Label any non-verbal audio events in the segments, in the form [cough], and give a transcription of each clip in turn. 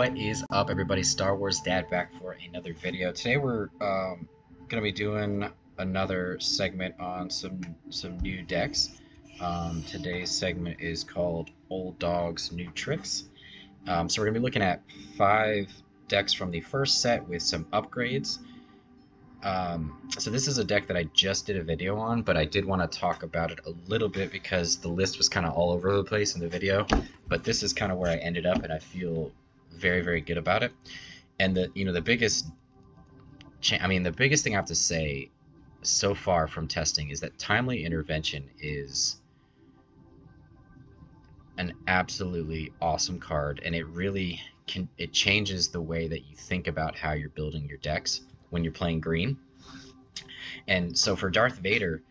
What is up, everybody? Star Wars Dad back for another video. Today we're um, going to be doing another segment on some some new decks. Um, today's segment is called Old Dogs New Tricks. Um, so we're going to be looking at five decks from the first set with some upgrades. Um, so this is a deck that I just did a video on, but I did want to talk about it a little bit because the list was kind of all over the place in the video. But this is kind of where I ended up, and I feel very, very good about it. And the you know the biggest, cha- I mean the biggest thing I have to say so far from testing is that timely intervention is an absolutely awesome card, and it really can it changes the way that you think about how you're building your decks when you're playing green. And so for Darth Vader,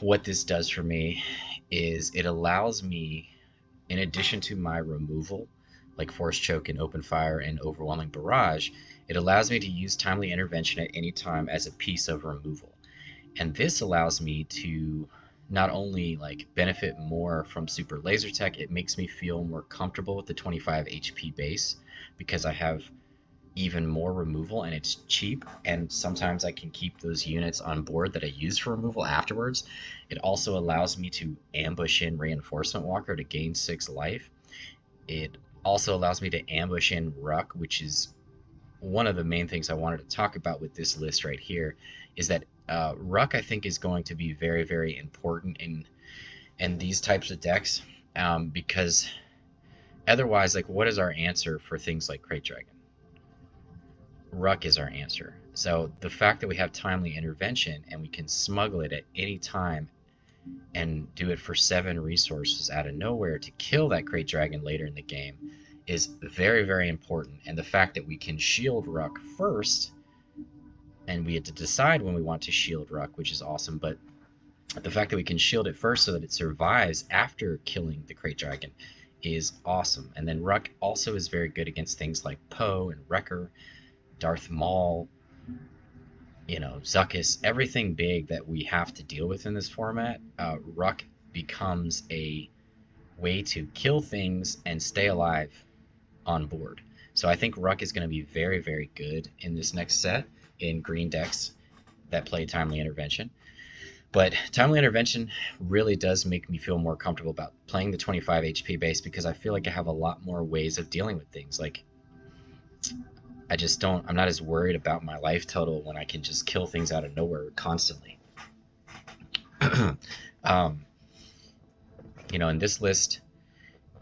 what this does for me is it allows me, in addition to my removal, like Force Choke and Open Fire and Overwhelming Barrage, it allows me to use Timely Intervention at any time as a piece of removal. And this allows me to not only like benefit more from Super Laser Tech, it makes me feel more comfortable with the 25 HP base because I have even more removal and it's cheap and sometimes I can keep those units on board that I use for removal afterwards. It also allows me to ambush in Reinforcement Walker to gain 6 life. It also allows me to ambush in Rukh, which is one of the main things I wanted to talk about with this list right here, is that uh, Rukh I think is going to be very very important in in these types of decks um, because otherwise like what is our answer for things like Krayt Dragon? Rukh is our answer. So the fact that we have timely intervention and we can smuggle it at any time and do it for seven resources out of nowhere to kill that Krayt Dragon later in the game is very, very important. And the fact that we can shield Rukh first, and we had to decide when we want to shield Rukh, which is awesome, but the fact that we can shield it first so that it survives after killing the Krayt Dragon is awesome. And then Rukh also is very good against things like Poe and Wrecker Darth Maul, you know, Zuckuss, everything big that we have to deal with in this format, uh, Ruck becomes a way to kill things and stay alive on board. So I think Rukh is going to be very, very good in this next set in green decks that play Timely Intervention. But Timely Intervention really does make me feel more comfortable about playing the 25 HP base because I feel like I have a lot more ways of dealing with things. Like I just don't, I'm not as worried about my life total when I can just kill things out of nowhere constantly. [clears throat] um, you know, in this list,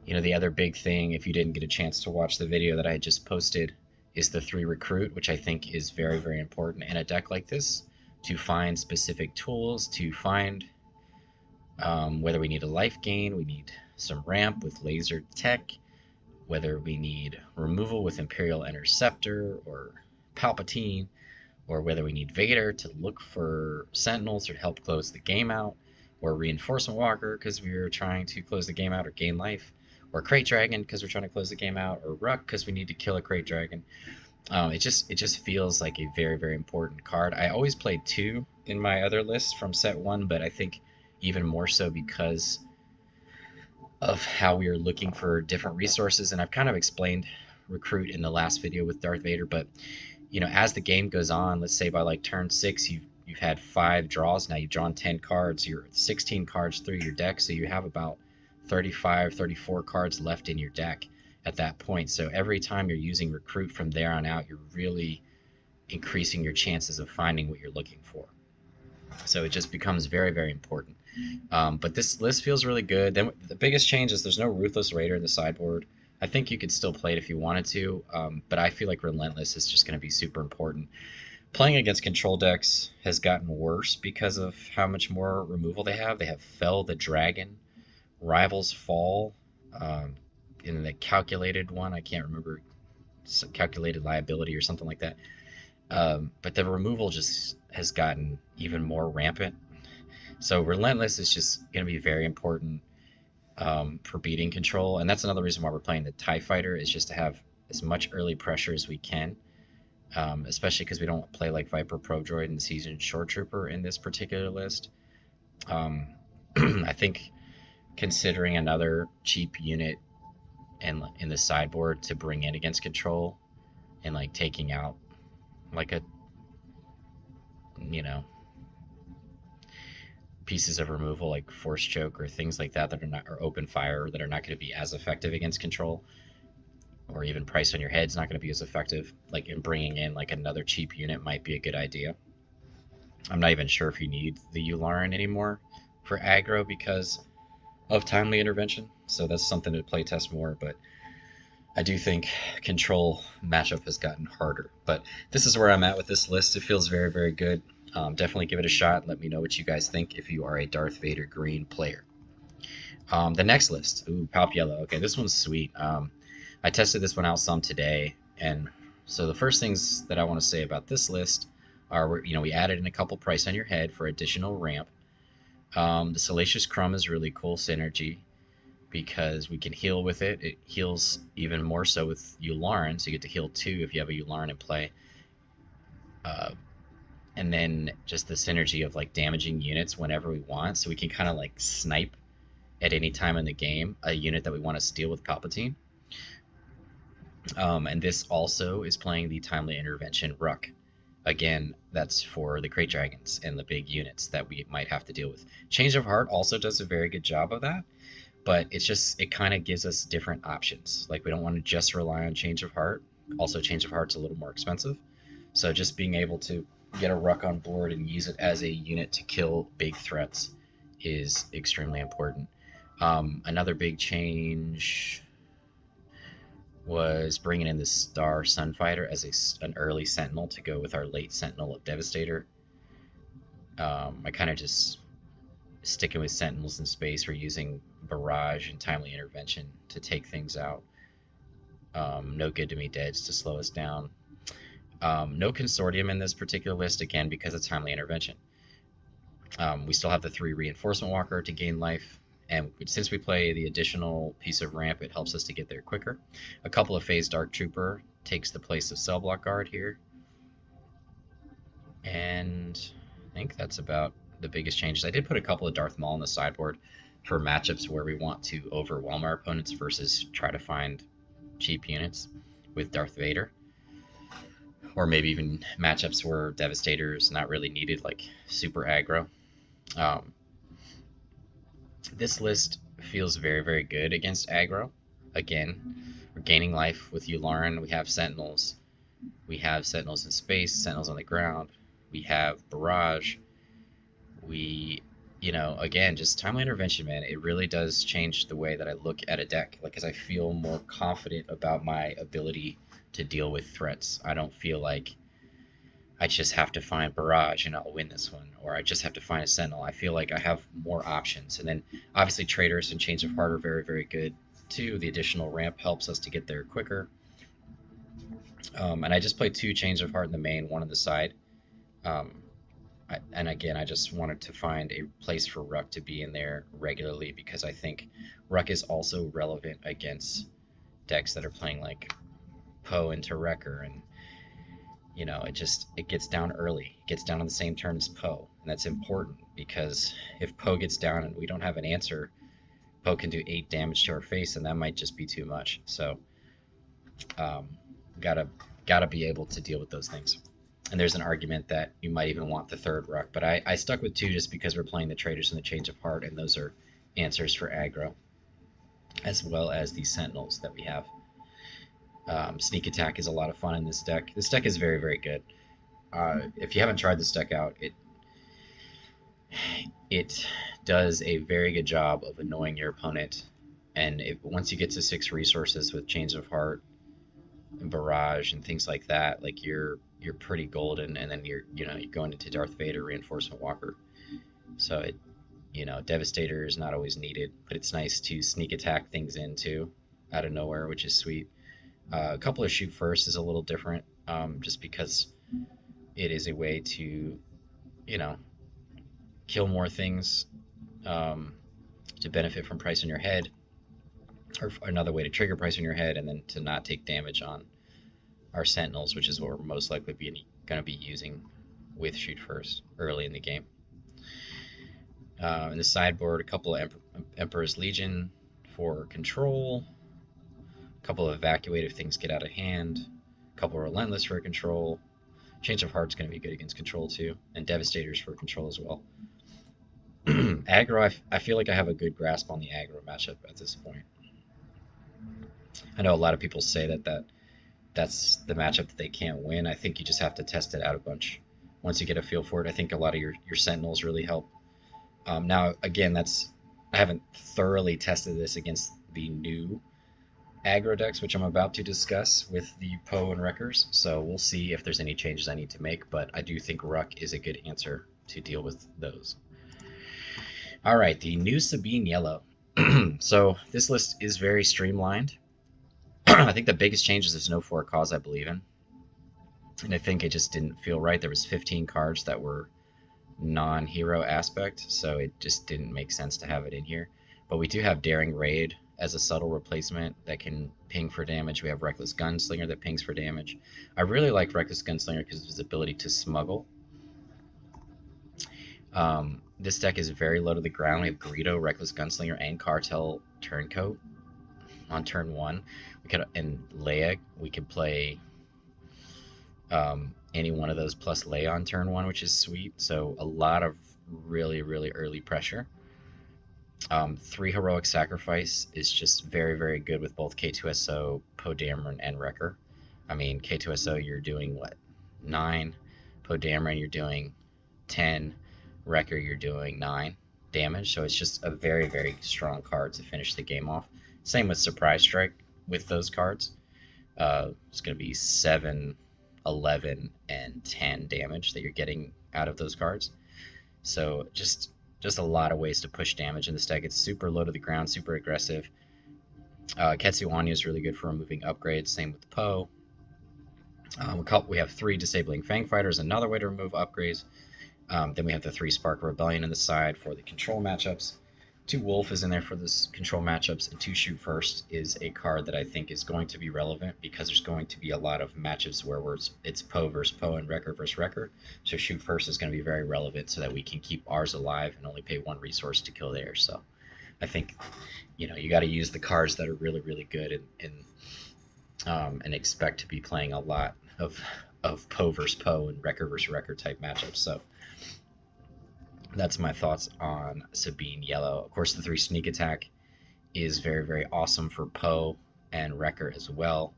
you know, the other big thing, if you didn't get a chance to watch the video that I just posted, is the three recruit, which I think is very, very important in a deck like this to find specific tools, to find um, whether we need a life gain, we need some ramp with laser tech, whether we need removal with Imperial Interceptor or Palpatine, or whether we need Vader to look for Sentinels or help close the game out, or Reinforcement Walker because we are trying to close the game out or gain life, or Krayt Dragon because we're trying to close the game out, or Rukh because we need to kill a Krayt Dragon. Um, it just it just feels like a very very important card. I always played two in my other list from set one, but I think even more so because of how we are looking for different resources. And I've kind of explained recruit in the last video with Darth Vader, but you know, as the game goes on, let's say by like turn six, you've you've had five draws now, you've drawn 10 cards, you're 16 cards through your deck, so you have about 35, 34 cards left in your deck at that point. So every time you're using recruit from there on out, you're really increasing your chances of finding what you're looking for. So it just becomes very, very important. Um, but this list feels really good. Then the biggest change is there's no Ruthless Raider in the sideboard. I think you could still play it if you wanted to, um, but I feel like Relentless is just going to be super important. Playing against control decks has gotten worse because of how much more removal they have. They have Fell the Dragon, Rivals Fall, um, in the calculated one. I can't remember calculated liability or something like that. Um, but the removal just has gotten even more rampant. So relentless is just going to be very important um, for beating control, and that's another reason why we're playing the Tie Fighter is just to have as much early pressure as we can. Um, especially because we don't play like Viper Probe Droid and Seasoned Shore Trooper in this particular list. Um, [clears throat] I think considering another cheap unit and in the sideboard to bring in against control and like taking out like a you know pieces of removal like force choke or things like that that are not or open fire that are not going to be as effective against control or even price on your head is not going to be as effective like in bringing in like another cheap unit might be a good idea. I'm not even sure if you need the Yularen anymore for aggro because of timely intervention so that's something to play test more but I do think control matchup has gotten harder, but this is where I'm at with this list. It feels very, very good. Um, definitely give it a shot. Let me know what you guys think if you are a Darth Vader green player. Um, the next list, ooh, Palp Yellow. Okay, this one's sweet. Um, I tested this one out some today, and so the first things that I want to say about this list are, you know, we added in a couple price on your head for additional ramp. Um, the Salacious Crumb is really cool synergy because we can heal with it. It heals even more so with Yularen, so you get to heal two if you have a Yularen in play. Uh, and then just the synergy of like damaging units whenever we want, so we can kind of like snipe at any time in the game a unit that we want to steal with Palpatine. Um, and this also is playing the Timely Intervention Rukh. Again, that's for the Krayt Dragons and the big units that we might have to deal with. Change of Heart also does a very good job of that but it's just it kind of gives us different options. Like we don't want to just rely on change of heart. Also, change of heart's a little more expensive, so just being able to get a Rukh on board and use it as a unit to kill big threats is extremely important. Um, another big change was bringing in the Star Sunfighter as a, an early Sentinel to go with our late Sentinel of Devastator. Um, I kind of just sticking with Sentinels in space or using barrage and timely intervention to take things out. Um, no good to me deads to slow us down. Um, no consortium in this particular list again because of timely intervention. Um, we still have the three reinforcement walker to gain life, and since we play the additional piece of ramp, it helps us to get there quicker. A couple of phase dark trooper takes the place of cell block guard here, and I think that's about the biggest changes. I did put a couple of Darth Maul on the sideboard for matchups where we want to overwhelm our opponents versus try to find cheap units with Darth Vader. Or maybe even matchups where Devastator is not really needed, like super aggro. Um, this list feels very, very good against aggro. Again, we're gaining life with Yularen. We have Sentinels. We have Sentinels in space, Sentinels on the ground. We have Barrage. We you know, again, just timely intervention, man, it really does change the way that I look at a deck. Like, as I feel more confident about my ability to deal with threats. I don't feel like I just have to find barrage and I'll win this one, or I just have to find a sentinel. I feel like I have more options. And then obviously traders and Change of Heart are very, very good too. The additional ramp helps us to get there quicker. Um, and I just play two Change of Heart in the main, one on the side. Um, and again, I just wanted to find a place for Rukh to be in there regularly because I think Rukh is also relevant against decks that are playing like Poe into Wrecker and you know it just it gets down early it gets down on the same turn as Poe and that's important because if Poe gets down and we don't have an answer Poe can do eight damage to our face and that might just be too much so um, gotta gotta be able to deal with those things and there's an argument that you might even want the third Rukh. But I, I stuck with two just because we're playing the traders and the change of heart, and those are answers for aggro, as well as the sentinels that we have. Um, sneak attack is a lot of fun in this deck. This deck is very very good. Uh, if you haven't tried this deck out, it it does a very good job of annoying your opponent. And once you get to six resources with Change of Heart and Barrage and things like that, like you're you're pretty golden, and then you're you know you're going into Darth Vader reinforcement walker. So it you know Devastator is not always needed, but it's nice to sneak attack things into out of nowhere, which is sweet. Uh, a couple of shoot first is a little different, um, just because it is a way to you know kill more things um, to benefit from price on your head or another way to trigger price on your head and then to not take damage on our sentinels, which is what we're most likely going to be using with shoot first early in the game. Uh, in the sideboard, a couple of Emperor's Legion for control. Couple of evacuate if things get out of hand. A couple of relentless for control. Change of Heart's going to be good against control too, and Devastators for control as well. [clears throat] aggro, I, I feel like I have a good grasp on the aggro matchup at this point. I know a lot of people say that, that that's the matchup that they can't win. I think you just have to test it out a bunch. Once you get a feel for it, I think a lot of your, your Sentinels really help. Um, now, again, that's I haven't thoroughly tested this against the new aggro decks, which I'm about to discuss with the Poe and Wreckers. So we'll see if there's any changes I need to make, but I do think Rukh is a good answer to deal with those. All right, the new Sabine Yellow. [clears throat] so this list is very streamlined. [clears throat] I think the biggest change is there's no four cause I believe in. And I think it just didn't feel right. There was 15 cards that were non-hero aspect, so it just didn't make sense to have it in here. But we do have Daring Raid as a subtle replacement that can ping for damage. We have Reckless Gunslinger that pings for damage. I really like Reckless Gunslinger because of his ability to smuggle. Um, this deck is very low to the ground. We have Greedo, Reckless Gunslinger, and Cartel Turncoat on turn one. We could and Leia. We could play um, any one of those plus Leia on turn one, which is sweet. So a lot of really really early pressure. Um, three heroic sacrifice is just very very good with both K2SO, Poe Dameron, and Wrecker. I mean K2SO you're doing what nine, Poe Dameron you're doing ten, Wrecker you're doing nine damage. So it's just a very very strong card to finish the game off. Same with Surprise Strike with those cards. Uh, it's going to be 7, 11, and 10 damage that you're getting out of those cards. So just just a lot of ways to push damage in this deck. It's super low to the ground, super aggressive. Uh, Ketsu Onyo is really good for removing upgrades. Same with Poe. Um, we have three disabling Fang Fighters, another way to remove upgrades. Um, then we have the three Spark Rebellion on the side for the control matchups. Two Wolf is in there for this control matchups, and Two Shoot First is a card that I think is going to be relevant because there's going to be a lot of matchups where it's Poe versus Poe and Wrecker versus Wrecker. So Shoot First is going to be very relevant so that we can keep ours alive and only pay one resource to kill theirs. So I think, you know, you got to use the cards that are really, really good and, and, um, and expect to be playing a lot of, of Poe versus Poe and Wrecker versus Wrecker type matchups. So that's my thoughts on Sabine Yellow. Of course, the three sneak attack is very, very awesome for Poe and Wrecker as well.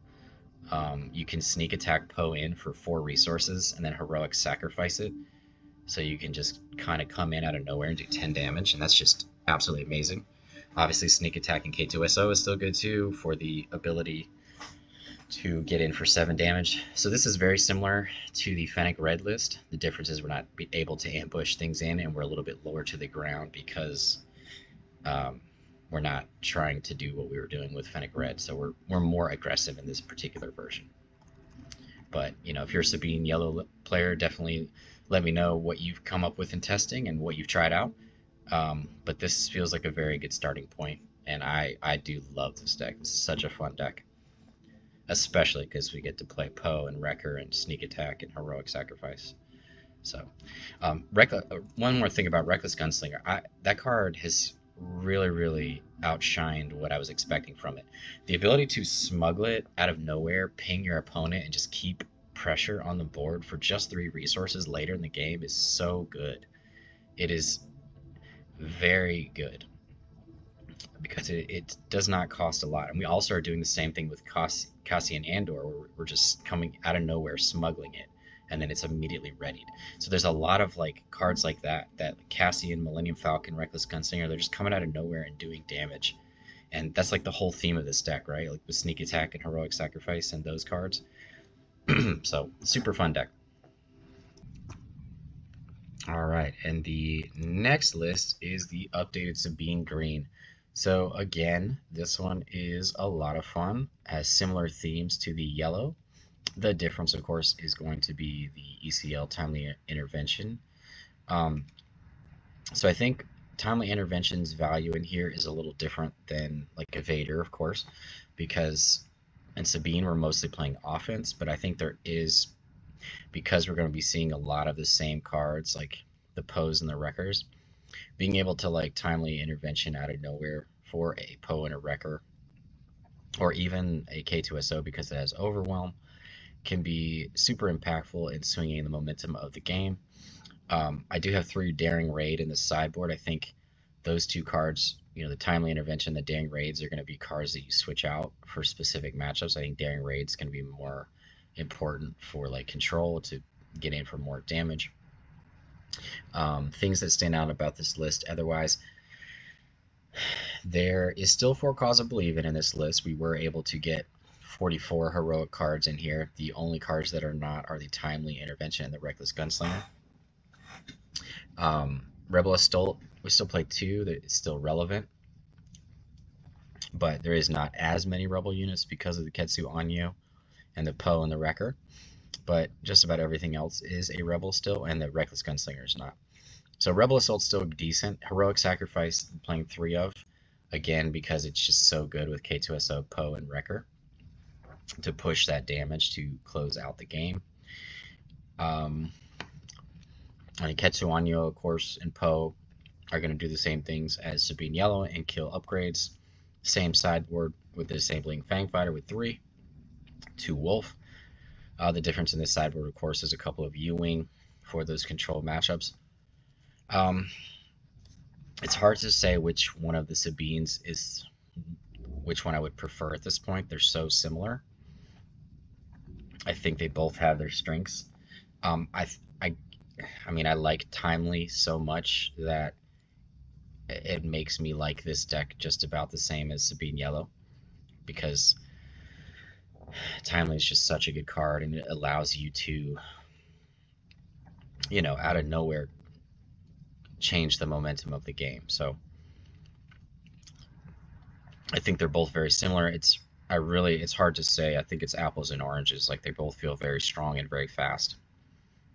Um, you can sneak attack Poe in for four resources and then heroic sacrifice it. So you can just kind of come in out of nowhere and do 10 damage, and that's just absolutely amazing. Obviously, sneak attack and K2SO is still good too for the ability to get in for 7 damage. So this is very similar to the Fennec Red list. The difference is we're not able to ambush things in and we're a little bit lower to the ground because um, we're not trying to do what we were doing with Fennec Red. So we're, we're more aggressive in this particular version. But, you know, if you're a Sabine Yellow player, definitely let me know what you've come up with in testing and what you've tried out. Um, but this feels like a very good starting point, and I, I do love this deck. This is such a fun deck especially because we get to play Poe and Wrecker and Sneak Attack and Heroic Sacrifice. So, um, uh, one more thing about Reckless Gunslinger. I, that card has really, really outshined what I was expecting from it. The ability to smuggle it out of nowhere, ping your opponent, and just keep pressure on the board for just three resources later in the game is so good. It is very good because it, it does not cost a lot. And we also are doing the same thing with Cass- Cassian Andor, where we're just coming out of nowhere, smuggling it, and then it's immediately readied. So there's a lot of like cards like that, that Cassian, Millennium Falcon, Reckless Gunslinger, they're just coming out of nowhere and doing damage. And that's like the whole theme of this deck, right? Like with Sneak Attack and Heroic Sacrifice and those cards. [clears throat] so super fun deck. All right, and the next list is the updated Sabine Green. So again, this one is a lot of fun, has similar themes to the yellow. The difference, of course, is going to be the ECL timely intervention. Um, so I think timely intervention's value in here is a little different than like Evader, of course, because in Sabine we're mostly playing offense, but I think there is because we're going to be seeing a lot of the same cards like the pose and the Wreckers being able to like timely intervention out of nowhere for a Poe and a Wrecker or even a K2SO because it has Overwhelm, can be super impactful in swinging the momentum of the game. Um, I do have three Daring Raid in the sideboard. I think those two cards, you know, the Timely Intervention, the Daring Raids are going to be cards that you switch out for specific matchups. I think Daring Raid's going to be more important for like control to get in for more damage. Um, things that stand out about this list otherwise, there is still four cause of believing in this list. We were able to get 44 heroic cards in here. The only cards that are not are the Timely Intervention and the Reckless Gunslinger. Um, Rebel Assault, we still play two that is still relevant, but there is not as many Rebel units because of the Ketsu Onyo and the Poe and the Wrecker. But just about everything else is a Rebel still, and the Reckless Gunslinger is not. So Rebel Assault's still decent. Heroic Sacrifice, playing three of, again, because it's just so good with K2SO, Poe, and Wrecker to push that damage to close out the game. Um, and Ketsu Onyo, of course, and Poe are going to do the same things as Sabine Yellow and kill upgrades. Same sideboard with the Disabling Fang Fighter with three, two Wolf. Uh, the difference in this sideboard, of course, is a couple of U-Wing for those control matchups. Um, it's hard to say which one of the Sabines is which one I would prefer at this point. They're so similar. I think they both have their strengths. Um, I, I, I mean, I like Timely so much that it makes me like this deck just about the same as Sabine Yellow because Timely is just such a good card and it allows you to, you know, out of nowhere change the momentum of the game. So I think they're both very similar. It's I really it's hard to say. I think it's apples and oranges. Like they both feel very strong and very fast.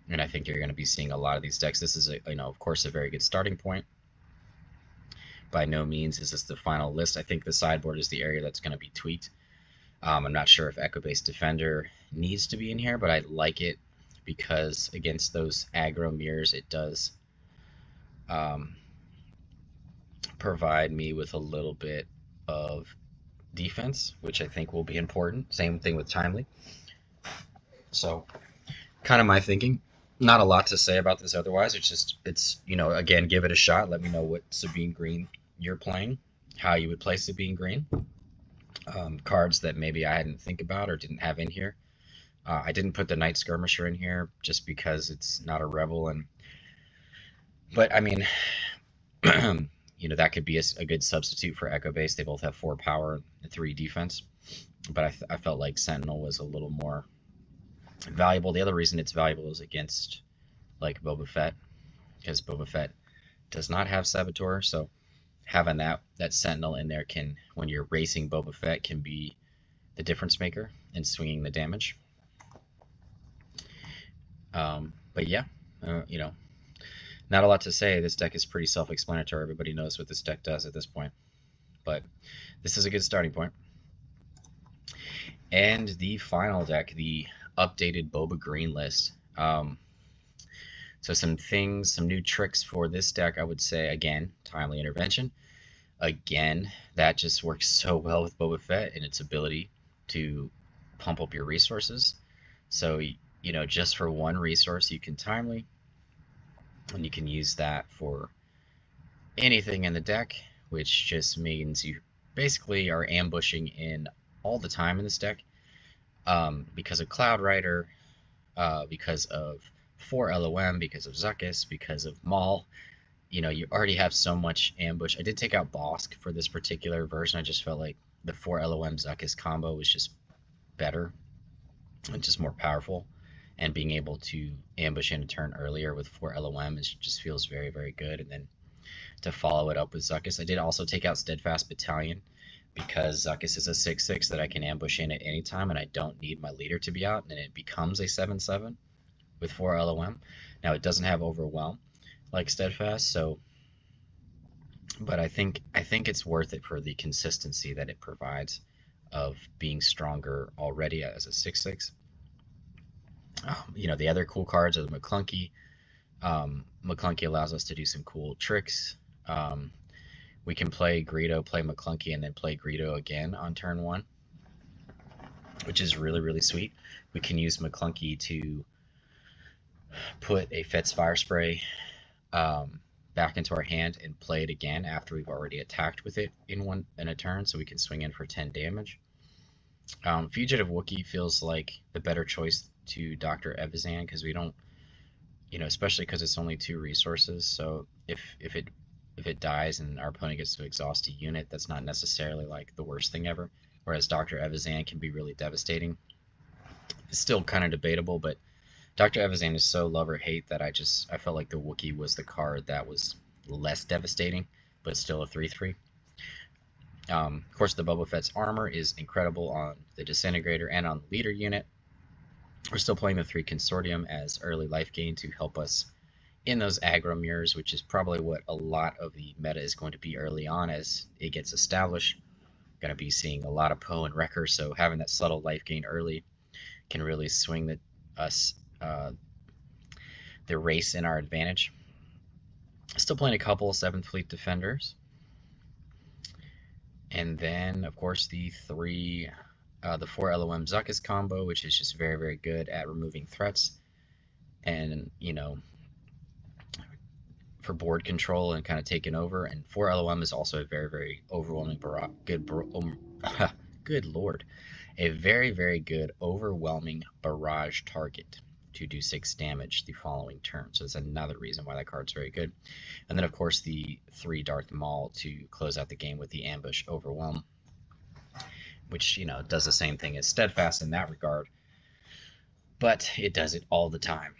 And I think you're going to be seeing a lot of these decks. This is a you know, of course, a very good starting point by no means is this the final list. I think the sideboard is the area that's going to be tweaked. Um, I'm not sure if Echo Base Defender needs to be in here, but I like it because against those aggro mirrors, it does um, provide me with a little bit of defense, which I think will be important. Same thing with Timely. So, kind of my thinking. Not a lot to say about this otherwise. It's just, it's, you know, again, give it a shot. Let me know what Sabine Green you're playing, how you would play Sabine Green. Um, cards that maybe I hadn't think about or didn't have in here. Uh, I didn't put the Night Skirmisher in here just because it's not a rebel, and but I mean, [clears throat] you know that could be a, a, good substitute for Echo Base. They both have four power and three defense, but I, I felt like Sentinel was a little more valuable. The other reason it's valuable is against like Boba Fett, because Boba Fett does not have Saboteur, so having that that sentinel in there can when you're racing Boba Fett can be the difference maker in swinging the damage. Um, but yeah, uh, you know, not a lot to say. This deck is pretty self-explanatory. Everybody knows what this deck does at this point. But this is a good starting point. And the final deck, the updated Boba Green list. Um, so some things, some new tricks for this deck, I would say, again, Timely Intervention. Again, that just works so well with Boba Fett and its ability to pump up your resources. So, you know, just for one resource, you can Timely, and you can use that for anything in the deck, which just means you basically are ambushing in all the time in this deck um, because of Cloud Rider, uh, because of 4 LOM because of Zuckuss, because of Maul. You know, you already have so much ambush. I did take out Bossk for this particular version. I just felt like the 4 LOM Zuckuss combo was just better and just more powerful. And being able to ambush in a turn earlier with 4 LOM is just feels very, very good. And then to follow it up with Zuckuss. I did also take out Steadfast Battalion because Zuckuss is a 6-6 that I can ambush in at any time and I don't need my leader to be out and it becomes a 7-7 with 4 LOM. Now it doesn't have overwhelm like steadfast, so but I think I think it's worth it for the consistency that it provides of being stronger already as a 6-6. Um, you know, the other cool cards are the Maclunkey. Um, Maclunkey allows us to do some cool tricks. Um, we can play Greedo, play Maclunkey, and then play Greedo again on turn one which is really, really sweet. We can use Maclunkey to put a Fett's Firespray um, back into our hand and play it again after we've already attacked with it in one in a turn, so we can swing in for 10 damage. Um, Fugitive Wookiee feels like the better choice to Dr. Evazan because we don't, you know, especially because it's only two resources. So if if it if it dies and our opponent gets to exhaust a unit, that's not necessarily like the worst thing ever. Whereas Dr. Evazan can be really devastating. It's still kind of debatable, but Dr. Evazan is so love or hate that I just I felt like the Wookiee was the card that was less devastating, but still a 3-3. Um, of course, the Boba Fett's armor is incredible on the Disintegrator and on the leader unit. We're still playing the 3 Consortium as early life gain to help us in those aggro mirrors, which is probably what a lot of the meta is going to be early on as it gets established. Going to be seeing a lot of Poe and Wrecker, so having that subtle life gain early can really swing the, us uh, the race in our advantage. Still playing a couple of Seventh Fleet Defenders. And then, of course, the three, uh, the four LOM Zuckuss combo, which is just very, very good at removing threats and, you know, for board control and kind of taking over. And four LOM is also a very, very overwhelming, good, um, [laughs] good lord, a very, very good overwhelming barrage target to do six damage the following turn. So that's another reason why that card's very good. And then, of course, the three Darth Maul to close out the game with the Ambush Overwhelm, which, you know, does the same thing as Steadfast in that regard, but it does it all the time.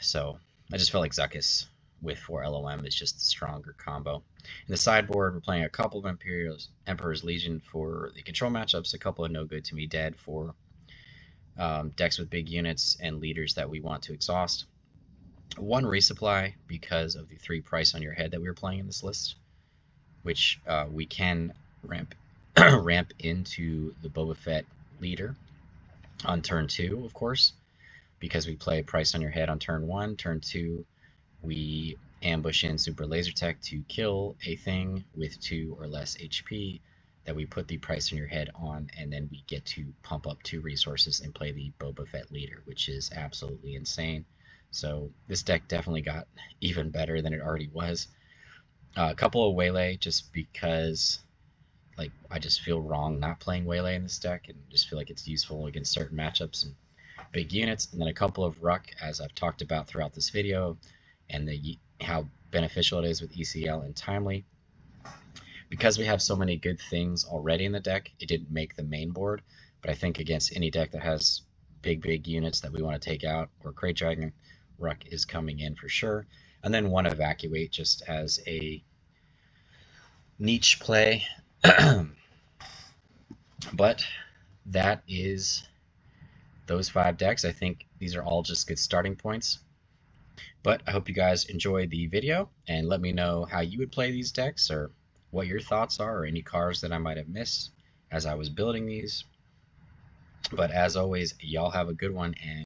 So I just felt like Zuckuss with 4 LOM is just the stronger combo. In the sideboard, we're playing a couple of Imperials, Emperor's Legion for the control matchups, a couple of No Good to Me Dead for um, decks with big units and leaders that we want to exhaust. One resupply because of the three price on your head that we were playing in this list, which uh, we can ramp [clears throat] ramp into the Boba Fett leader on turn two, of course, because we play price on your head on turn one. Turn two, we ambush in Super Laser Tech to kill a thing with two or less HP that we put the price on your head on, and then we get to pump up two resources and play the Boba Fett leader, which is absolutely insane. So this deck definitely got [laughs] even better than it already was. Uh, a couple of Waylay just because like I just feel wrong not playing Waylay in this deck and just feel like it's useful against certain matchups and big units. And then a couple of Rukh, as I've talked about throughout this video, and the how beneficial it is with ECL and Timely because we have so many good things already in the deck, it didn't make the main board. But I think against any deck that has big, big units that we want to take out, or Krayt Dragon, Rukh is coming in for sure. And then one Evacuate just as a niche play. [clears throat] but that is those five decks. I think these are all just good starting points. But I hope you guys enjoyed the video and let me know how you would play these decks or what your thoughts are or any cars that I might have missed as I was building these. But as always, y'all have a good one and